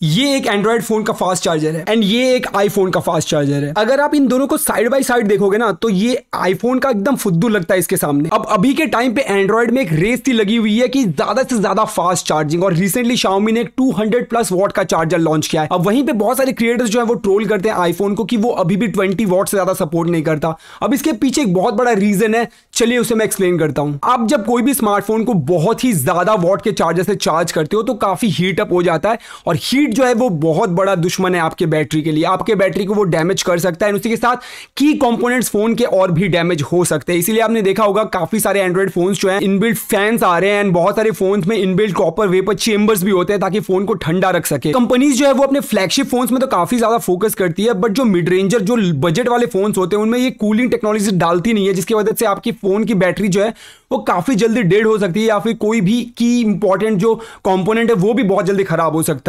ये एक android phone का फास्ट चार्जर है एंड ये एक आईफोन का फास्ट चार्जर है। अगर आप इन दोनों को साइड बाय साइड देखोगे ना तो ये आईफोन का एकदम फुद्दू लगता है इसके सामने। अब अभी के टाइम पे एंड्रॉइड में एक रेस थी लगी हुई है कि ज़्यादा से ज़्यादा फास्ट चार्जिंग और रिसेंटली शाओमी ने एक 200 प्लस वॉट का चार्जर लॉन्च किया है। अब वहीं पे बहुत सारे क्रिएटर्स जो है वो ट्रोल करते हैं आईफोन को कि वो अभी भी ट्वेंटी वॉट से ज़्यादा सपोर्ट नहीं करता। अब इसके पीछे एक बहुत बड़ा रीजन है, चलिए उसे मैं एक्सप्लेन करता हूँ। आप जब कोई भी स्मार्टफ़ोन को बहुत ही ज़्यादा वॉट के चार्जर से चार्ज करते हो तो काफ़ी हीट अप हो जाता है और हीट जो है वो बहुत बड़ा दुश्मन है आपके बैटरी के लिए। आपके बैटरी को वो डैमेज कर सकता है। उसी के साथ की कंपोनेंट्स फ़ोन के और भी डैमेज हो सकते हैं। इसीलिए आपने देखा होगा, काफ़ी सारे एंड्रॉइड फ़ोन जो है इनबिल्ट फैंस आ रहे हैं बहुत सारे फ़ोन में इनबिल्ट कॉपर वेपर चेंबर्स भी होते हैं ताकि फ़ोन को ठंडा रख सके। कंपनीज़ जो है वो अपने फ्लैगशिप फ़ोन में तो काफ़ी ज़्यादा फोकस करती है बट जो मिड रेंजर जो बजट वाले फ़ोन होते हैं, उनमें ये कूलिंग टेक्नोलॉजी डालती नहीं है, जिसकी वजह से आपकी फ़ोन की बैटरी जो है, वो काफ़ी जल्दी डेड हो सकती है या फिर कोई भी की इंपॉर्टेंट जो कंपोनेंट है, वो भी बहुत जल्दी खराब हो सकता है।